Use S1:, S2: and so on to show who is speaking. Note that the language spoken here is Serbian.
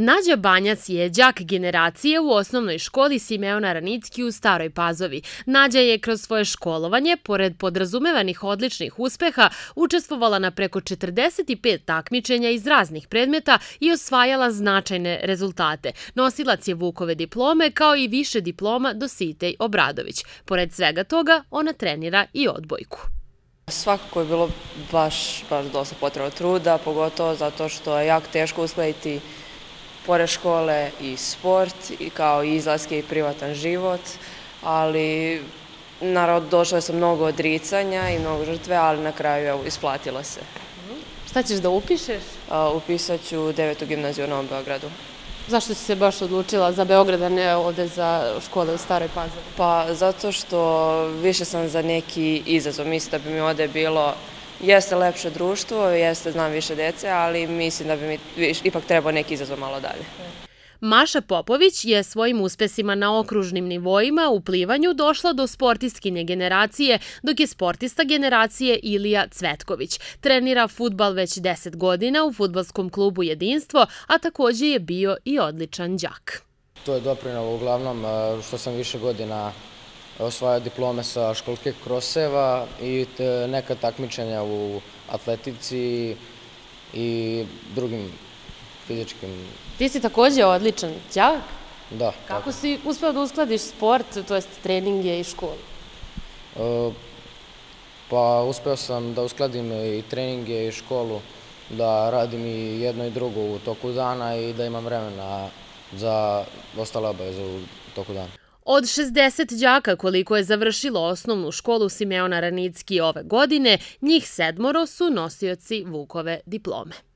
S1: Nađa Banjac je đak generacije u osnovnoj školi Simeona Ranicki u Staroj Pazovi. Nađa je kroz svoje školovanje, pored podrazumevanih odličnih uspeha, učestvovala na preko 45 takmičenja iz raznih predmeta i osvajala značajne rezultate. Nosilac je Vukove diplome kao i više diploma do Sitej Obradović. Pored svega toga, ona trenira i odbojku.
S2: Svakako je bilo baš, baš dosta potrebno truda, pogotovo zato što je jako teško uskladiti pored škole i sport, i kao i izlaske i privatan život, ali naravno došlo je sa mnogo odricanja i mnogo žrtve, ali na kraju evo, isplatilo se.
S1: Šta ćeš da upišeš?
S2: Upisat ću devetu gimnaziju u Novom Beogradu.
S1: Zašto si se baš odlučila za Beograd, a ne ovde za škole u Staroj Pazovi?
S2: Pa zato što više sam za neki izazov. Mislim da bi mi ovde bilo Jeste lepše društvo, jeste znam više dece, ali mislim da bi mi ipak trebao neki izazov malo dalje.
S1: Maša Popović je svojim uspesima na okružnim nivoima u plivanju došla do sportistkinje generacije, dok je sportista generacije Ilija Cvetković. Trenira futbal već 10 godina u futbalskom klubu Jedinstvo, a takođe je bio i odličan đak.
S3: To je doprinalo uglavnom što sam više godina osvaja diplome sa školskih kroseva i neka takmičenja u atletici i drugim fizičkim...
S1: Ti si takođe odličan đak?
S3: Da.
S1: Kako si uspeo da uskladiš sport, to jest treninge i školu?
S3: E, pa uspeo sam da uskladim i treninge i školu, da radim i jedno i drugo u toku dana i da imam vremena za ostale obaveze u toku dana.
S1: Od 60 đaka koliko je završilo osnovnu školu Simeona Ranicki ove godine, njih sedmoro su nosioci Vukove diplome.